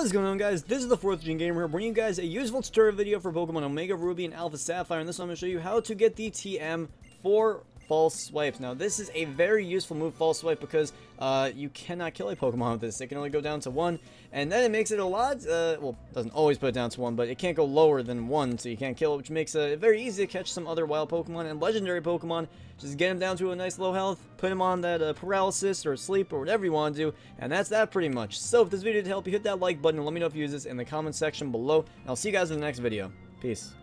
What is going on guys? This is the 4th Gen Gamer bringing you guys a useful tutorial video for Pokemon Omega Ruby and Alpha Sapphire and this one I'm going to show you how to get the TM for false swipes. Now this is a very useful move, false swipe, because uh, you cannot kill a Pokemon with this. It can only go down to 1, and then it makes it a lot, uh, well, doesn't always put it down to 1, but it can't go lower than 1, so you can't kill it, which makes it very easy to catch some other wild Pokemon and legendary Pokemon. Just get them down to a nice low health, put them on that uh, paralysis or sleep or whatever you want to do, and that's that pretty much. So if this video did help you, hit that like button and let me know if you use this in the comment section below, and I'll see you guys in the next video. Peace.